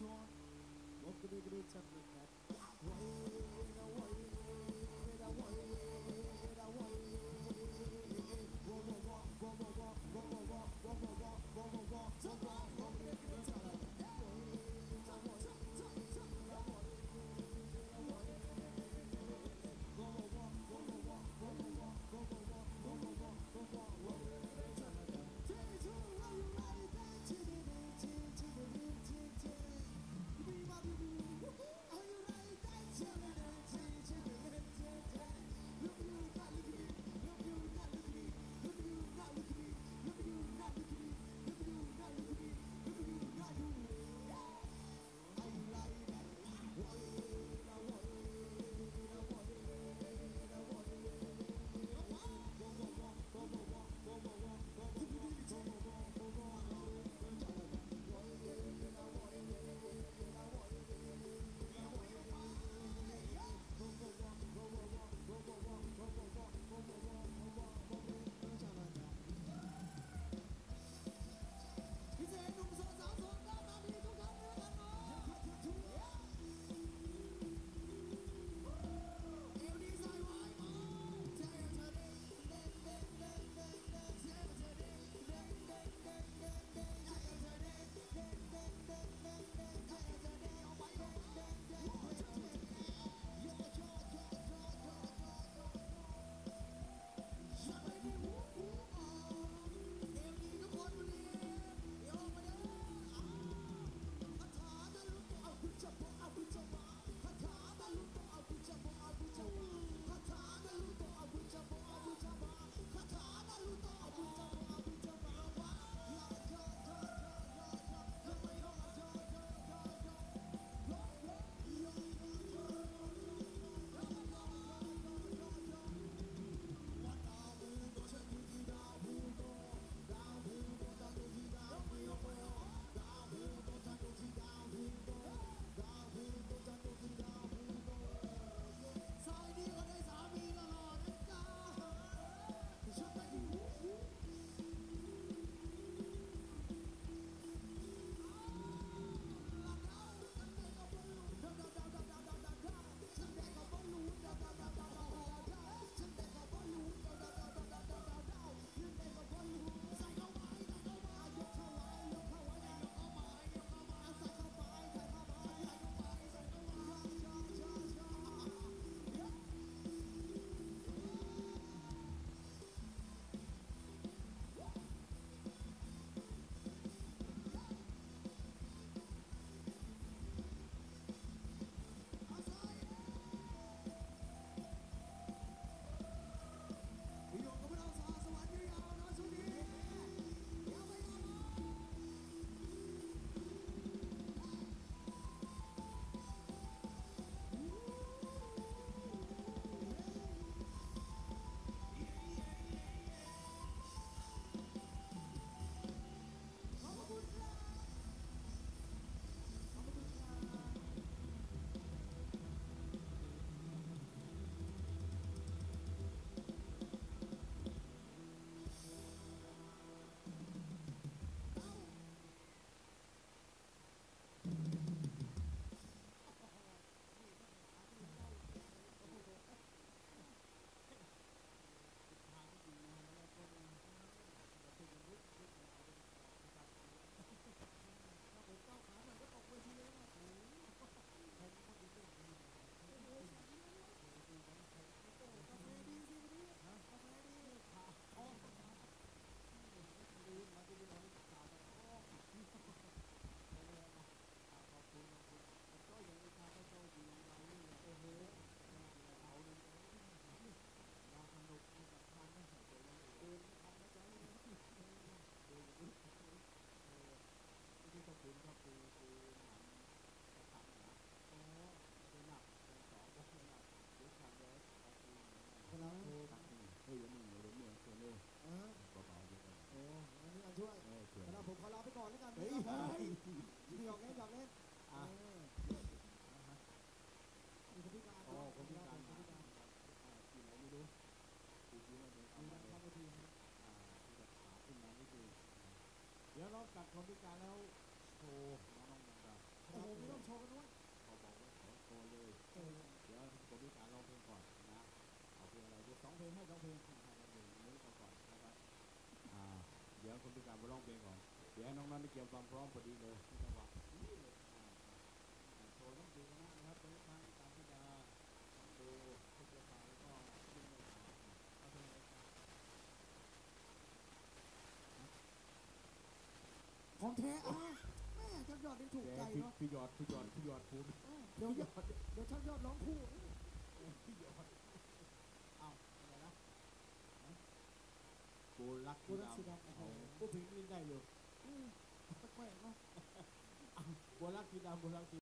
mentor. What the big, big, something like. เดี๋ยวเราตัดคนพิการแล้วโชว์น้องมันจะโอ้โหมีต้องโชว์กันด้วยเขาบอกว่าขอเลยเลยเดี๋ยวคนพิการร้องเพลงก่อนนะเอาเพลงอะไรดูสองเพลงให้สองเพลงให้กันเลงนี้ก่อนก่อนนะครับอ่าเดี๋ยวคนพิการมาร้องเพลงก่อนเดี๋ยวน้องๆได้เตรียมความพร้อมพอดีเลยที่จังหวะนี้เลยอ่าอ่าโชว์น้องดูคณะนะครับตอนนี้ทางตามพิดาน้องดูคุณเจ้าฟ้าแล้วก็พี่เมย์อ่าเอาเพลงอะไรครับ ของ แท้อะแม่ชักยอดนี่ถูกใจเนาะพี่ยอดพี่ยอดพี่ยอดพูดเดี๋ยวยอดเดี๋ยวชักยอดร้องคู่พี่ยอดเอาอะไรนะกูรักกูรักสุดำโอ้โหเอาพูดเพลงนี้ได้อยู่อืมแปลกเนาะกูรักกีดำโบลักสี